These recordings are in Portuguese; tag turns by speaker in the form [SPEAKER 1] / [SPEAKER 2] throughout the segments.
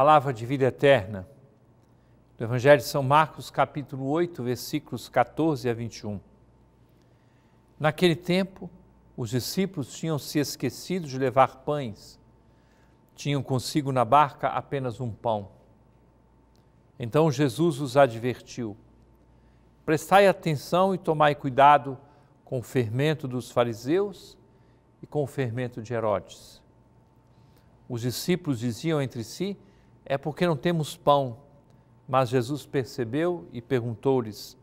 [SPEAKER 1] palavra de vida eterna do Evangelho de São Marcos, capítulo 8, versículos 14 a 21. Naquele tempo, os discípulos tinham se esquecido de levar pães. Tinham consigo na barca apenas um pão. Então Jesus os advertiu: Prestai atenção e tomai cuidado com o fermento dos fariseus e com o fermento de Herodes. Os discípulos diziam entre si: é porque não temos pão. Mas Jesus percebeu e perguntou-lhes: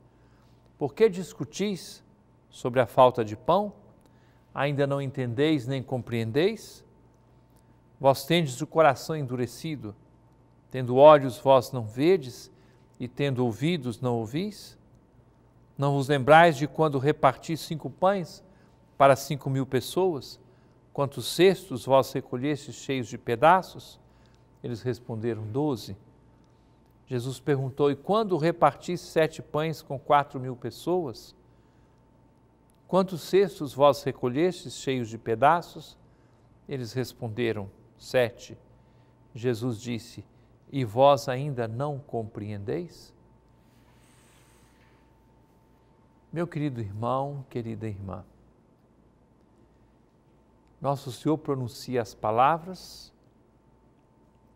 [SPEAKER 1] Por que discutis sobre a falta de pão? Ainda não entendeis nem compreendeis? Vós tendes o coração endurecido, tendo olhos vós não vedes, e tendo ouvidos não ouvis? Não vos lembrais de quando reparti cinco pães para cinco mil pessoas? Quantos cestos vós recolhestes cheios de pedaços? Eles responderam: Doze. Jesus perguntou: E quando reparti sete pães com quatro mil pessoas? Quantos cestos vós recolhestes cheios de pedaços? Eles responderam: Sete. Jesus disse: E vós ainda não compreendeis? Meu querido irmão, querida irmã, Nosso Senhor pronuncia as palavras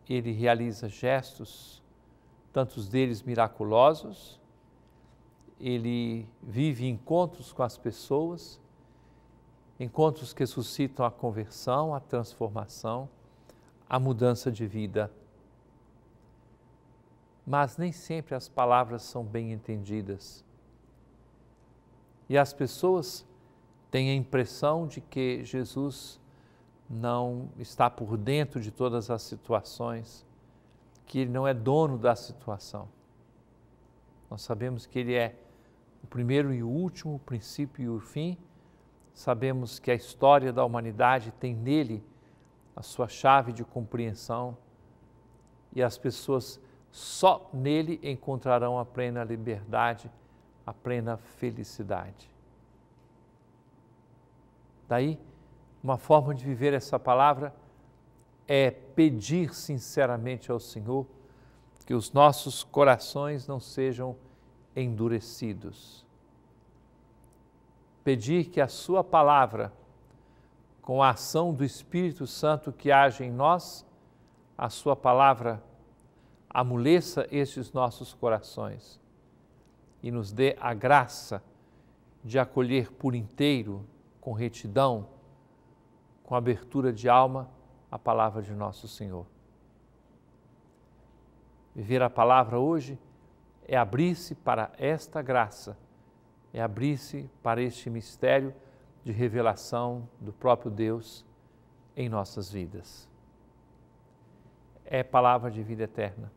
[SPEAKER 1] ele realiza gestos, tantos deles miraculosos, ele vive encontros com as pessoas, encontros que suscitam a conversão, a transformação, a mudança de vida. Mas nem sempre as palavras são bem entendidas. E as pessoas têm a impressão de que Jesus não está por dentro de todas as situações, que ele não é dono da situação. Nós sabemos que ele é o primeiro e o último, o princípio e o fim. Sabemos que a história da humanidade tem nele a sua chave de compreensão e as pessoas só nele encontrarão a plena liberdade, a plena felicidade. Daí, uma forma de viver essa palavra é pedir sinceramente ao Senhor que os nossos corações não sejam endurecidos. Pedir que a Sua palavra, com a ação do Espírito Santo que age em nós, a Sua palavra amoleça estes nossos corações e nos dê a graça de acolher por inteiro, com retidão, com abertura de alma, a palavra de nosso Senhor. Viver a palavra hoje é abrir-se para esta graça, é abrir-se para este mistério de revelação do próprio Deus em nossas vidas. É palavra de vida eterna